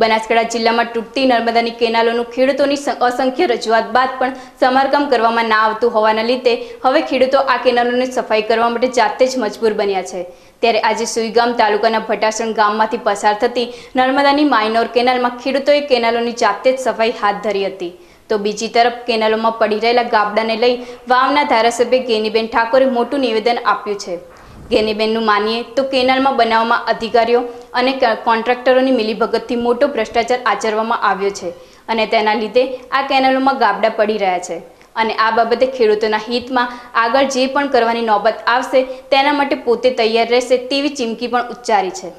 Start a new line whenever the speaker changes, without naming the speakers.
બનાસકાંઠા જિલ્લામાં તૂટતી નર્મદાની કેનાલોનું ખેડૂતોની અસંખ્ય રજૂઆત બાદ પણ સમારકામ કરવામાં ના આવતું હોવાના લીધે હવે ખેડૂતો આ કેનાલોની સફાઈ કરવા માટે જાતે જ મજબૂર બન્યા છે. ત્યારે આજે સુઈગામ તાલુકાના ભટાસણ ગામમાંથી પસાર થતી નર્મદાની માઇનોર કેનાલમાં ખેડૂતોએ કેનાલોની જાતે જ સફાઈ હાથ ધરી હતી. તો બીજી તરફ કેનાલોમાં પડી રહેલા ગાબડાને લઈ વાવના ધારાસભ્ય ગેનીબેન ઠાકોરે મોટું નિવેદન આપ્યું છે. ગેનીબેનનું માનીએ તો કેનાલમાં બનાવવામાં અધિકારીઓ અને કોન્ટ્રાક્ટરોની મિલીભગતથી મોટો ભ્રષ્ટાચાર આચરવામાં આવ્યો છે અને તેના લીધે આ કેનાલોમાં ગાબડા પડી રહ્યા છે. અને આ બાબતે ખેડૂતોના હિતમાં આગળ જે પણ કરવાની નોબત આવશે તેના માટે પોતે તૈયાર રહેશે તેવી ચીમકી પણ ઉચ્ચારી છે.